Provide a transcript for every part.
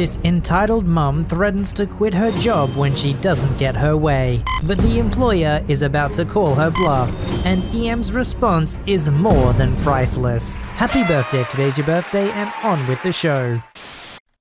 This entitled mum threatens to quit her job when she doesn't get her way, but the employer is about to call her bluff, and EM's response is more than priceless. Happy birthday if today's your birthday, and on with the show.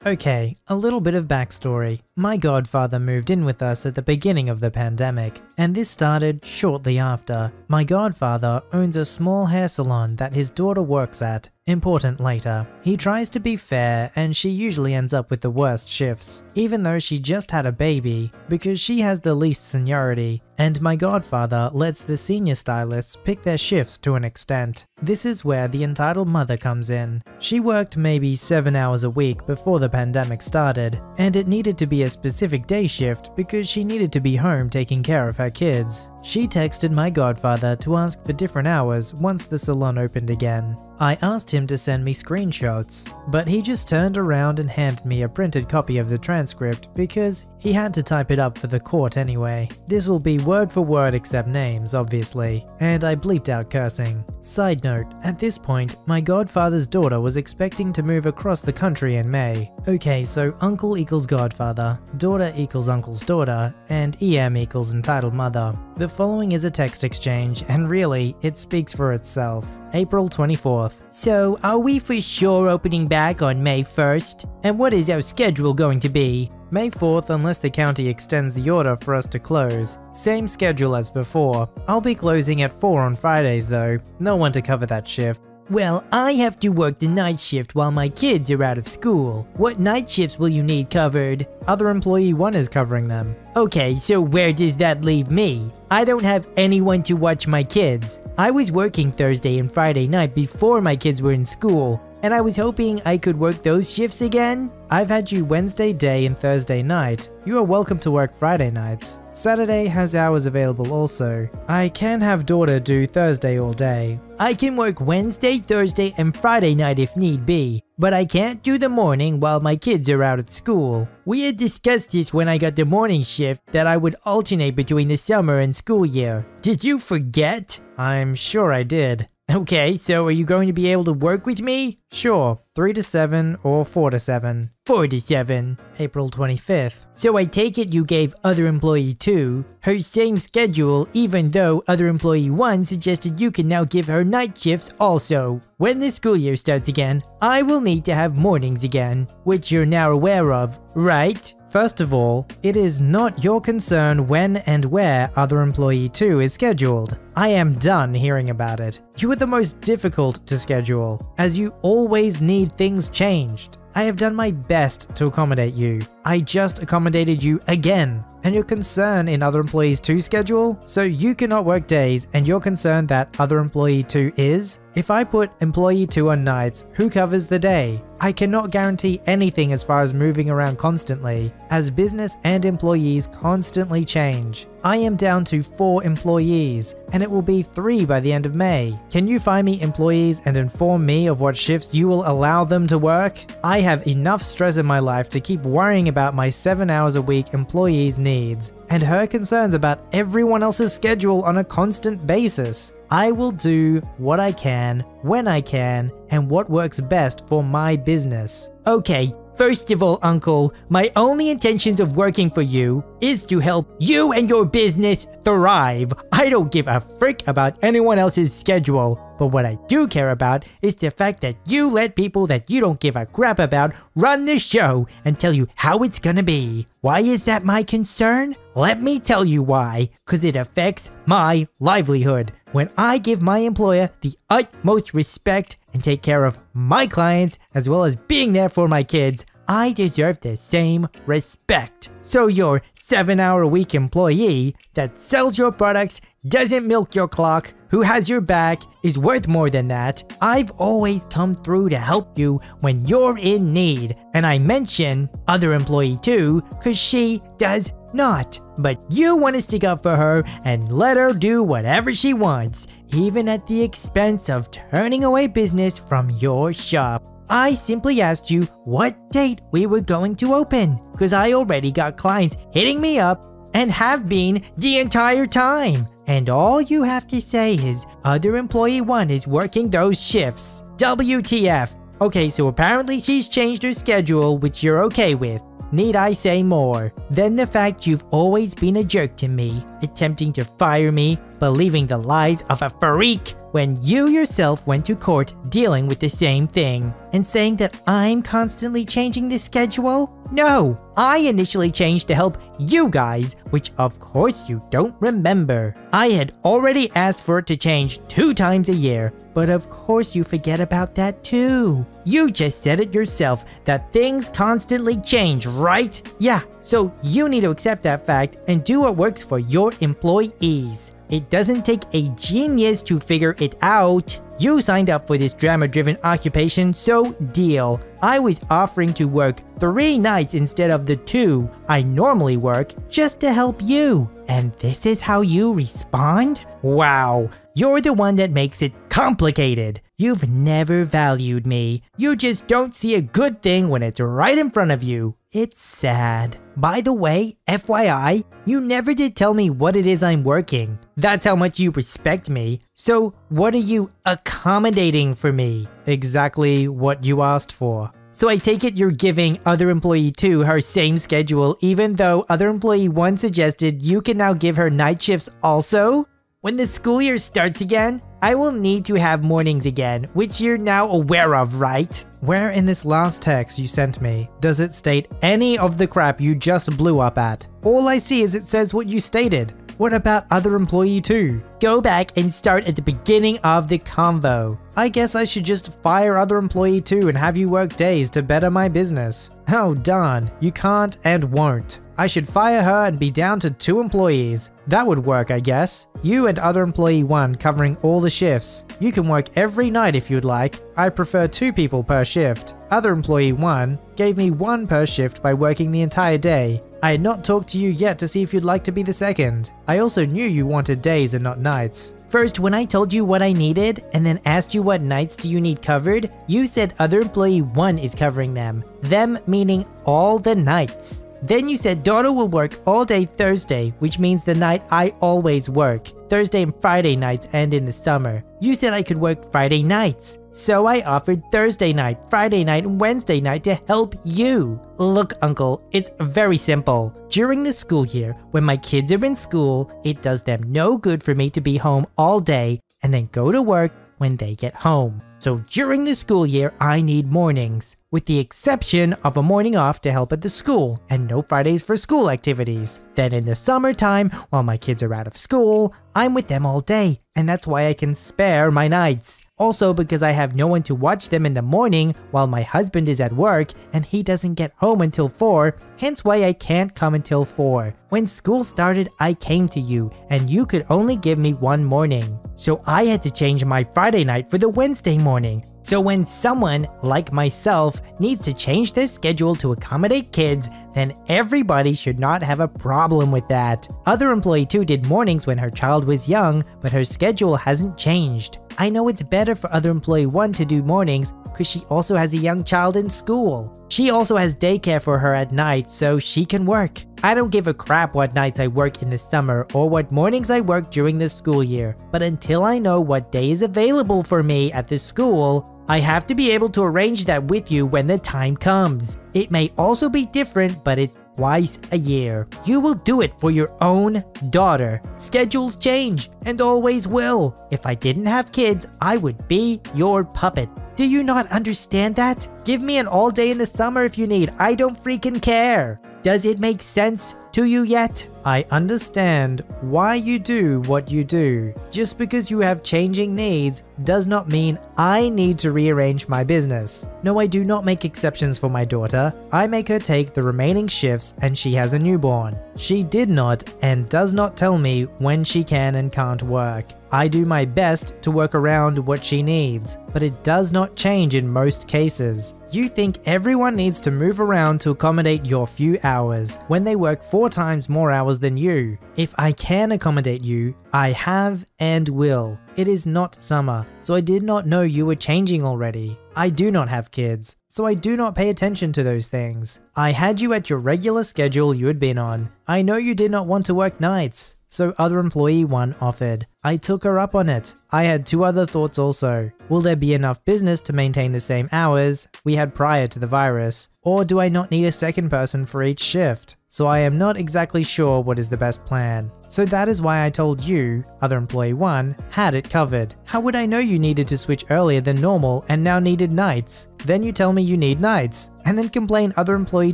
Okay, a little bit of backstory. My godfather moved in with us at the beginning of the pandemic, and this started shortly after. My godfather owns a small hair salon that his daughter works at. Important later. He tries to be fair and she usually ends up with the worst shifts, even though she just had a baby, because she has the least seniority, and my godfather lets the senior stylists pick their shifts to an extent. This is where the entitled mother comes in. She worked maybe 7 hours a week before the pandemic started, and it needed to be a specific day shift because she needed to be home taking care of her kids. She texted my godfather to ask for different hours once the salon opened again. I asked him to send me screenshots, but he just turned around and handed me a printed copy of the transcript because he had to type it up for the court anyway. This will be word for word except names, obviously, and I bleeped out cursing. Side note, at this point, my godfather's daughter was expecting to move across the country in May. Okay, so uncle equals godfather, daughter equals uncle's daughter, and EM equals entitled mother. The following is a text exchange, and really, it speaks for itself. April 24th. So, are we for sure opening back on May 1st? And what is our schedule going to be? May 4th unless the county extends the order for us to close. Same schedule as before. I'll be closing at 4 on Fridays though, no one to cover that shift. Well, I have to work the night shift while my kids are out of school. What night shifts will you need covered? Other employee 1 is covering them. Okay, so where does that leave me? I don't have anyone to watch my kids. I was working Thursday and Friday night before my kids were in school, and I was hoping I could work those shifts again. I've had you Wednesday day and Thursday night. You are welcome to work Friday nights. Saturday has hours available also. I can have daughter do Thursday all day. I can work Wednesday, Thursday, and Friday night if need be, but I can't do the morning while my kids are out at school. We had discussed this when I got the morning shift that I would alternate between the summer and school year. Did you forget? I'm sure I did. Okay, so are you going to be able to work with me? Sure, 3 to 7 or 4 to 7. 4 to 7. April 25th. So I take it you gave other employee 2 her same schedule even though other employee 1 suggested you can now give her night shifts also. When the school year starts again, I will need to have mornings again, which you're now aware of, right? First of all, it is not your concern when and where other employee 2 is scheduled. I am done hearing about it. You are the most difficult to schedule, as you always need things changed. I have done my best to accommodate you. I just accommodated you again. And your concern in other employees 2 schedule? So you cannot work days and you're concerned that other employee 2 is? If I put employee 2 on nights, who covers the day? I cannot guarantee anything as far as moving around constantly, as business and employees constantly change. I am down to 4 employees, and it will be 3 by the end of May. Can you find me employees and inform me of what shifts you will allow them to work? I have enough stress in my life to keep worrying about my 7 hours a week employees' needs, and her concerns about everyone else's schedule on a constant basis. I will do what I can, when I can, and what works best for my business. Okay, First of all, Uncle, my only intentions of working for you is to help you and your business thrive. I don't give a frick about anyone else's schedule. But what I do care about is the fact that you let people that you don't give a crap about run the show and tell you how it's gonna be. Why is that my concern? Let me tell you why. Cause it affects my livelihood. When I give my employer the utmost respect and take care of my clients as well as being there for my kids, I deserve the same respect. So your 7 hour week employee that sells your products, doesn't milk your clock, who has your back, is worth more than that. I've always come through to help you when you're in need. And I mention other employee too, cause she does not. But you want to stick up for her and let her do whatever she wants, even at the expense of turning away business from your shop. I simply asked you what date we were going to open, because I already got clients hitting me up and have been the entire time. And all you have to say is other employee 1 is working those shifts. WTF. Okay, so apparently she's changed her schedule, which you're okay with. Need I say more? Then the fact you've always been a jerk to me, attempting to fire me, believing the lies of a freak when you yourself went to court dealing with the same thing, and saying that I'm constantly changing the schedule? No, I initially changed to help you guys, which of course you don't remember. I had already asked for it to change two times a year, but of course you forget about that too. You just said it yourself that things constantly change, right? Yeah, so you need to accept that fact and do what works for your employees. It doesn't take a genius to figure it out. You signed up for this drama-driven occupation, so deal. I was offering to work three nights instead of the two I normally work just to help you. And this is how you respond? Wow, you're the one that makes it complicated. You've never valued me. You just don't see a good thing when it's right in front of you. It's sad. By the way, FYI, you never did tell me what it is I'm working. That's how much you respect me. So what are you accommodating for me? Exactly what you asked for. So I take it you're giving other employee 2 her same schedule even though other employee 1 suggested you can now give her night shifts also? When the school year starts again, I will need to have mornings again, which you're now aware of, right? Where in this last text you sent me does it state any of the crap you just blew up at? All I see is it says what you stated. What about other employee too? Go back and start at the beginning of the convo. I guess I should just fire other employee too and have you work days to better my business. Oh darn, you can't and won't. I should fire her and be down to two employees. That would work, I guess. You and other employee 1 covering all the shifts. You can work every night if you'd like. I prefer two people per shift. Other employee 1 gave me one per shift by working the entire day. I had not talked to you yet to see if you'd like to be the second. I also knew you wanted days and not nights. First, when I told you what I needed and then asked you what nights do you need covered, you said other employee 1 is covering them. Them meaning all the nights. Then you said daughter will work all day Thursday, which means the night I always work. Thursday and Friday nights and in the summer. You said I could work Friday nights. So I offered Thursday night, Friday night, and Wednesday night to help you. Look, uncle, it's very simple. During the school year, when my kids are in school, it does them no good for me to be home all day and then go to work when they get home. So during the school year, I need mornings, with the exception of a morning off to help at the school and no Fridays for school activities. Then in the summertime, while my kids are out of school, I'm with them all day, and that's why I can spare my nights. Also because I have no one to watch them in the morning while my husband is at work and he doesn't get home until 4, hence why I can't come until 4. When school started, I came to you, and you could only give me one morning. So I had to change my Friday night for the Wednesday morning. So when someone, like myself, needs to change their schedule to accommodate kids, then everybody should not have a problem with that. Other employee 2 did mornings when her child was young, but her schedule hasn't changed. I know it's better for other employee 1 to do mornings because she also has a young child in school. She also has daycare for her at night so she can work. I don't give a crap what nights I work in the summer or what mornings I work during the school year, but until I know what day is available for me at the school, I have to be able to arrange that with you when the time comes. It may also be different, but it's twice a year. You will do it for your own daughter. Schedules change and always will. If I didn't have kids, I would be your puppet. Do you not understand that? Give me an all day in the summer if you need. I don't freaking care. Does it make sense to you yet? I understand why you do what you do. Just because you have changing needs does not mean I need to rearrange my business. No, I do not make exceptions for my daughter. I make her take the remaining shifts and she has a newborn. She did not and does not tell me when she can and can't work. I do my best to work around what she needs, but it does not change in most cases. You think everyone needs to move around to accommodate your few hours when they work four times more hours than you. If I can accommodate you, I have and will. It is not summer, so I did not know you were changing already. I do not have kids. So I do not pay attention to those things. I had you at your regular schedule you had been on. I know you did not want to work nights, so other employee 1 offered. I took her up on it. I had two other thoughts also. Will there be enough business to maintain the same hours we had prior to the virus? Or do I not need a second person for each shift? So I am not exactly sure what is the best plan. So that is why I told you, other employee 1, had it covered. How would I know you needed to switch earlier than normal and now needed nights? Then you tell me you need nights, and then complain other employee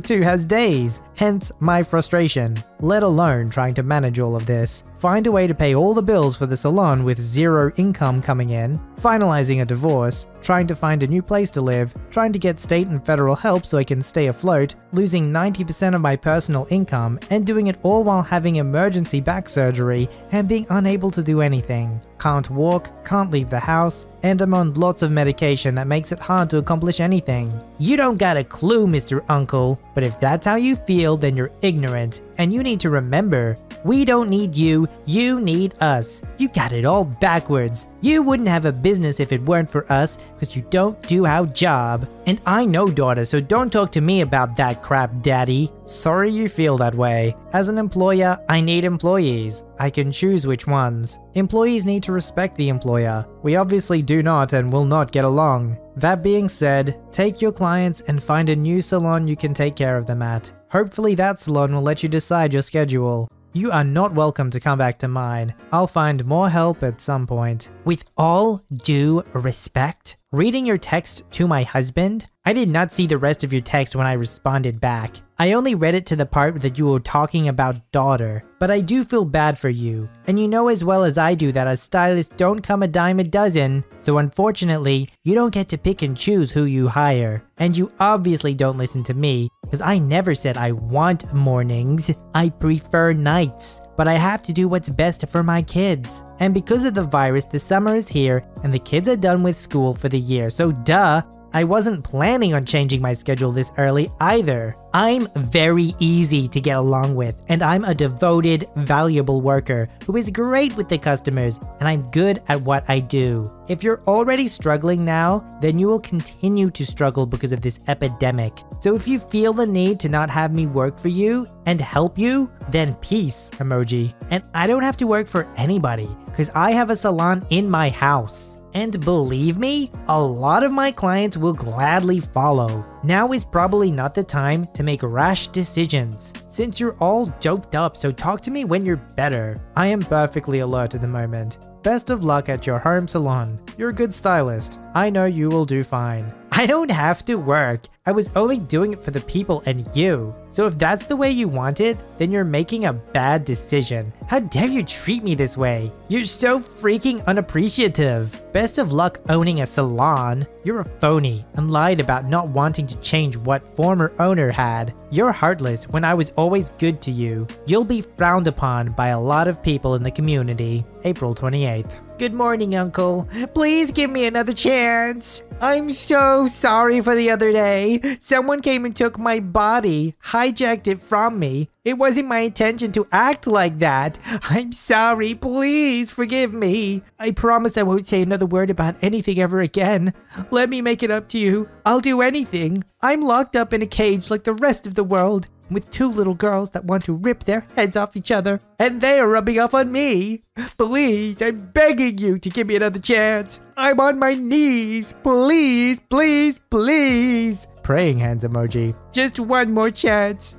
2 has days, hence my frustration. Let alone trying to manage all of this. Find a way to pay all the bills for the salon with zero income coming in, finalizing a divorce, trying to find a new place to live, trying to get state and federal help so I can stay afloat, losing 90% of my personal income, and doing it all while having emergency back surgery and being unable to do anything. Can't walk, can't leave the house, and I'm on lots of medication that makes it hard to accomplish anything. You don't got a clue, Mr. Uncle, but if that's how you feel, then you're ignorant. And you need to remember, we don't need you, you need us. You got it all backwards. You wouldn't have a business if it weren't for us, because you don't do our job. And I know daughter, so don't talk to me about that crap, daddy. Sorry you feel that way. As an employer, I need employees. I can choose which ones. Employees need to respect the employer. We obviously do not and will not get along. That being said, take your clients and find a new salon you can take care of them at. Hopefully that salon will let you decide your schedule. You are not welcome to come back to mine. I'll find more help at some point. With all due respect, reading your text to my husband, I did not see the rest of your text when I responded back. I only read it to the part that you were talking about daughter, but I do feel bad for you, and you know as well as I do that as stylists don't come a dime a dozen, so unfortunately, you don't get to pick and choose who you hire. And you obviously don't listen to me, because I never said I want mornings, I prefer nights. But I have to do what's best for my kids. And because of the virus, the summer is here, and the kids are done with school for the year, so duh, I wasn't planning on changing my schedule this early either. I'm very easy to get along with, and I'm a devoted, valuable worker who is great with the customers, and I'm good at what I do. If you're already struggling now, then you will continue to struggle because of this epidemic. So if you feel the need to not have me work for you and help you, then peace emoji. And I don't have to work for anybody, because I have a salon in my house. And believe me, a lot of my clients will gladly follow. Now is probably not the time to make rash decisions, since you're all doped up so talk to me when you're better. I am perfectly alert at the moment. Best of luck at your home salon. You're a good stylist. I know you will do fine. I don't have to work. I was only doing it for the people and you. So if that's the way you want it, then you're making a bad decision. How dare you treat me this way? You're so freaking unappreciative. Best of luck owning a salon. You're a phony and lied about not wanting to change what former owner had. You're heartless when I was always good to you. You'll be frowned upon by a lot of people in the community. April 28th. Good morning, Uncle. Please give me another chance. I'm so sorry for the other day. Someone came and took my body, hijacked it from me. It wasn't my intention to act like that. I'm sorry. Please forgive me. I promise I won't say another word about anything ever again. Let me make it up to you. I'll do anything. I'm locked up in a cage like the rest of the world with two little girls that want to rip their heads off each other, and they are rubbing off on me. Please, I'm begging you to give me another chance. I'm on my knees. Please, please, please. Praying hands emoji. Just one more chance.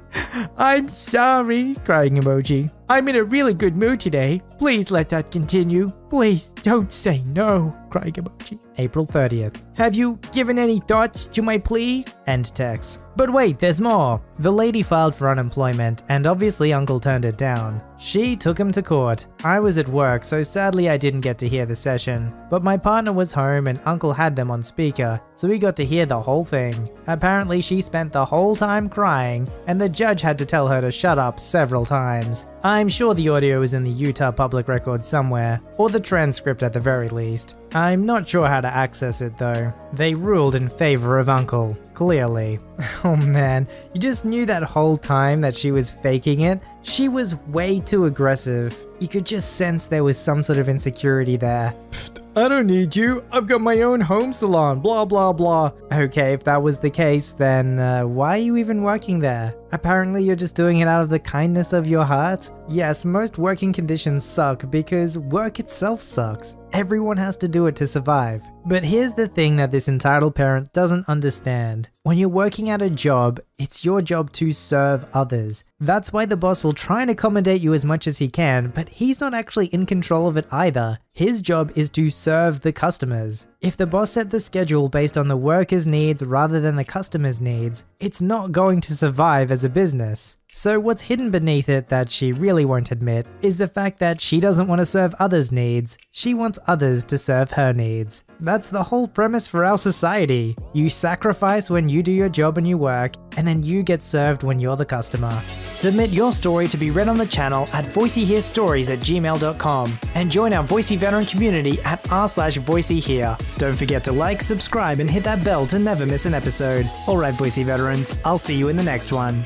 I'm sorry, crying emoji. I'm in a really good mood today. Please let that continue. Please don't say no, crying emoji. April 30th. Have you given any thoughts to my plea? End text. But wait, there's more. The lady filed for unemployment, and obviously Uncle turned it down. She took him to court. I was at work, so sadly I didn't get to hear the session. But my partner was home and Uncle had them on speaker, so we got to hear the whole thing. Apparently she spent the whole time crying, and the judge had to tell her to shut up several times. I'm sure the audio is in the Utah Public Record somewhere, or the transcript at the very least. I'm not sure how to access it though. They ruled in favor of Uncle, clearly. Oh man, you just knew that whole time that she was faking it? She was way too aggressive. You could just sense there was some sort of insecurity there. Psst, I don't need you. I've got my own home salon, blah blah blah. Okay, if that was the case, then uh, why are you even working there? Apparently you're just doing it out of the kindness of your heart? Yes, most working conditions suck because work itself sucks. Everyone has to do it to survive. But here's the thing that this entitled parent doesn't understand. When you're working at a job, it's your job to serve others. That's why the boss will try and accommodate you as much as he can, but he's not actually in control of it either. His job is to serve the customers. If the boss set the schedule based on the worker's needs rather than the customer's needs, it's not going to survive as a business. So what's hidden beneath it that she really won't admit is the fact that she doesn't want to serve others' needs, she wants others to serve her needs. That's the whole premise for our society. You sacrifice when you do your job and you work, and then you get served when you're the customer. Submit your story to be read on the channel at voiceyherestories at gmail.com and join our Voicey veteran community at r slash voiceyhere. Don't forget to like, subscribe, and hit that bell to never miss an episode. Alright Voicey veterans, I'll see you in the next one.